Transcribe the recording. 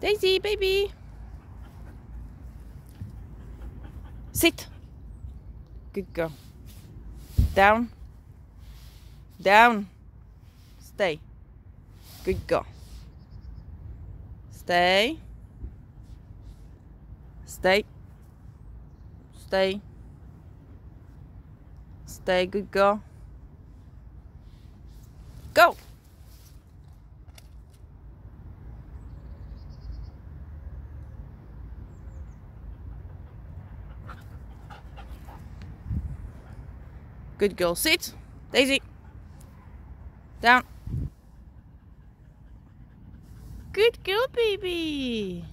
Daisy, baby. Sit. Good girl. Down. Down. Stay. Good girl. Stay. Stay. Stay. Stay, good girl. Go! Good girl. Sit. Daisy. Down. Good girl, baby.